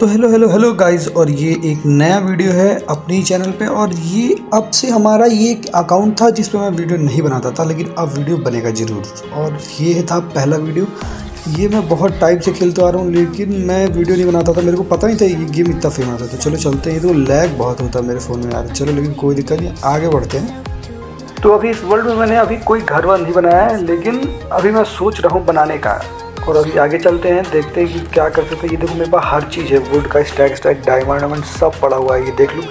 तो hello hello hello guys और ये एक नया वीडियो है अपनी चैनल पे, और ये अब से हमारा ये एक अकाउंट था जिस पे मैं वीडियो नहीं बनाता था, लेकिन अब वीडियो बनेगा ज़रूर। और ये था पहला वीडियो ये मैं बहुत टाइम से खेलते आ रहा हूँ, लेकिन मैं वीडियो नहीं बनाता था। मेरे को पता नहीं था ये गेम इतना फ़ेमस है तो चलो चलते हैं तो लैग बहुत होता है मेरे फ़ोन में यार। चलो, लेकिन कोई दिक्कत नहीं, आगे बढ़ते हैं। तो अभी इस वर्ल्ड में मैंने अभी कोई घर वर नहीं बनाया है, लेकिन अभी मैं सोच रहा हूँ बनाने का। और अभी आगे चलते हैं, देखते हैं कि क्या कर सकते हैं। ये देखो मेरे पास हर चीज़ है वुड का स्टैक स्टैक डायमंड वायमंड सब पड़ा हुआ है, ये देख लो।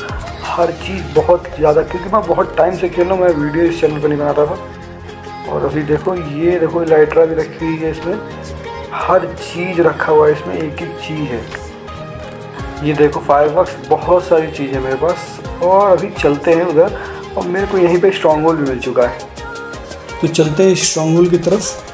हर चीज़ बहुत ज़्यादा, क्योंकि मैं बहुत टाइम से खेल हूँ, मैं वीडियो इस चैनल पर नहीं बनाता था। और अभी देखो, ये देखो लाइटरा भी रखी हुई है इसमें। हर चीज़ रखा हुआ है इसमें, एक एक चीज़ है। ये देखो फायर बहुत सारी चीज़ें मेरे पास। और अभी चलते हैं उधर, और मेरे को यहीं पे स्ट्रॉन्ग होल भी मिल चुका है। तो चलते हैं स्ट्रॉन्ग होल की तरफ़।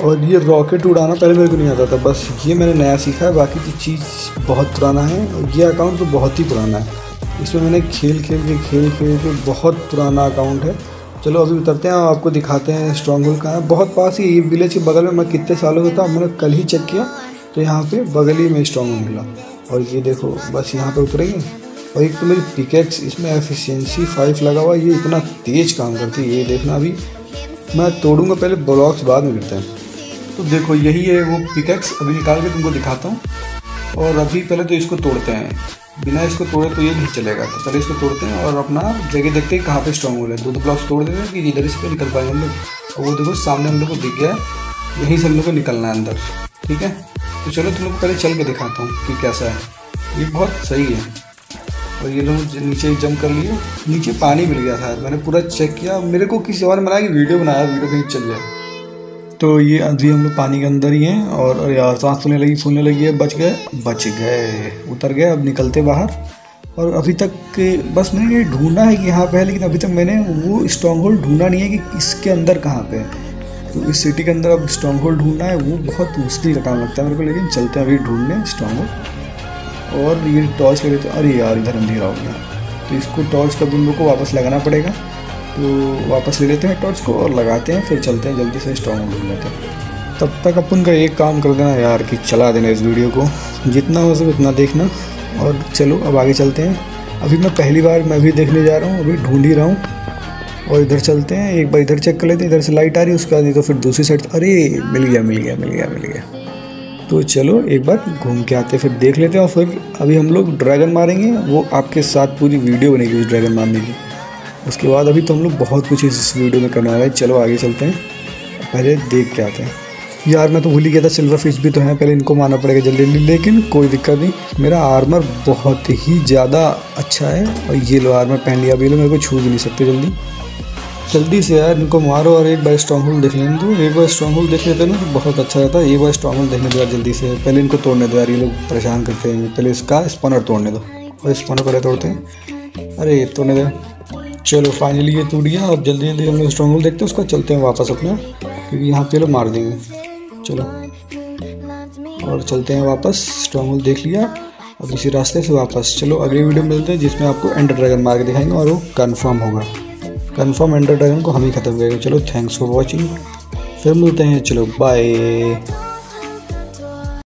और ये रॉकेट उड़ाना पहले मेरे को नहीं आता था। बस ये मैंने नया सीखा है, बाकी की चीज़ बहुत पुराना है और ये अकाउंट तो बहुत ही पुराना है। इसमें मैंने खेल खेल के खेल खेल के बहुत पुराना अकाउंट है। चलो अभी उतरते हैं आपको दिखाते हैं स्ट्रॉन्ग होल कहाँ है। बहुत पास ही विलेज के बगल में, मैं कितने सालों से था मैंने कल ही चेक किया तो यहाँ पे बगल ही में स्ट्रॉन्ग होल मिला। और ये देखो, बस यहाँ पे उतरेंगे। और एक तो मेरी पिकेक्स इसमें एफिशिएंसी फाइव लगा हुआ ये इतना तेज़ काम करती है, ये देखना अभी। मैं तोड़ूँगा, पहले ब्लॉक्स बाद में गिरते हैं। तो देखो, यही है वो पिकेक्स अभी निकाल के तुमको दिखाता हूँ। और अभी पहले तो इसको तोड़ते हैं। बिना इसको तोड़े तो ये नहीं चलेगा। तो पहले इसको तोड़ते हैं और अपना जगह देखते हैं कहाँ पे स्ट्रॉन्ग होल है। दो दो ब्लॉक्स तोड़ देते हैं कि इधर से निकल पाएँगे हम लोग। और वो देखो, सामने हम लोग को दिख गया यहीं से हम लोग को निकलना है अंदर। ठीक है? तो चलो, तुम लोग पहले चल के दिखाता हूँ कि कैसा है। ये बहुत सही है। और ये लोग नीचे जम कर लिए। नीचे पानी मिल गया था। मैंने पूरा चेक किया। मेरे को किसी और ने बनाया कि वीडियो बनाया, वीडियो कहीं चल जाए। तो ये अभी हम लोग पानी के अंदर ही हैं और यार सांस फूलने लगी फूलने लगी है, बच गए। बच गए, उतर गए, अब निकलते बाहर। और अभी तक बस मैंने ये ढूंढा है कि यहाँ पे है, लेकिन अभी तक मैंने वो स्ट्रॉन्ग होल्ड ढूंढा नहीं है कि इसके अंदर कहाँ पे है। तो इस सिटी के अंदर अब स्ट्रॉन्ग होल्ड ढूंढना है, वो बहुत मुश्किल का काम लगता है मेरे को, लेकिन चलते हैं अभी ढूँढने स्ट्रॉन्ग होल्ड और ये टॉर्च ले लेते अरे यार, इधर अंधेरा हो गया। तो इसको टॉर्च का बिंदु को वापस लगाना पड़ेगा। तो वापस ले लेते हैं टॉर्च को और लगाते हैं, फिर चलते हैं, जल्दी से स्ट्रॉन्ग हो लेते हैं। तब तक अपन का एक काम कर देना यार कि चला देना इस वीडियो को। जितना हो सके उतना देखना। और चलो, अब आगे चलते हैं। अभी मैं पहली बार मैं भी देखने जा रहा हूँ, अभी ढूंढ ही रहा हूँ। और इधर चलते हैं, एक बार इधर चेक कर लेते हैं, इधर से लाइट आ रही है, उसके बाद नहीं तो फिर दूसरी साइड अरे, मिल गया मिल गया मिल गया मिल गया। तो चलो, एक बार घूम के आते हैं, फिर देख लेते हैं। और फिर अभी हम लोग ड्रैगन मारेंगे, वो आपके साथ पूरी वीडियो बनेगी उस ड्रैगन मारने की। उसके बाद अभी तो हम लोग बहुत कुछ इस वीडियो में करने वाले हैं। चलो आगे चलते हैं। पहले देख के आते हैं। यार, मैं तो भूल ही गया था, सिल्वर फ़िश भी तो है। पहले इनको मारना पड़ेगा जल्दी जल्दी लेकिन कोई दिक्कत नहीं। मेरा आर्मर बहुत ही ज़्यादा अच्छा है, और ये लो आर्मर पहन लिया। अभी लोग मेरे को छू भी नहीं सकते जल्दी। जल्दी से यार इनको मारो और एक बार स्ट्रॉन्ग होल देख लेने दो। एक बार स्ट्रॉन्ग होल देख लेते ना तो बहुत अच्छा रहता है। एक बार स्ट्रॉन्ग होल देखने दो यार जल्दी से। पहले इनको तोड़ने दो यार, ये लोग परेशान करते हैं। पहले इसका स्पॉनर तोड़ने दो। और स्पॉनर पहले तोड़ते हैं। अरे, तोड़ने दो। चलो फाइनली ये टूट गया अब जल्दी जल्दी हम लोग स्ट्रॉन्ग देखते हैं, उसका चलते हैं वापस अपना, क्योंकि यहाँ पे लोग मार देंगे। चलो। और चलते हैं वापस स्ट्रॉन्ग देख लिया अब इसी रास्ते से वापस। चलो, अगली वीडियो मिलते हैं, जिसमें आपको एंडर ड्रैगन मार के दिखाएँगे और वो कन्फर्म होगा। कन्फर्म एंडर ड्रैगन को हम ही खत्म करेंगे। चलो थैंक्स फॉर वॉचिंग फिर मिलते हैं, चलो बाय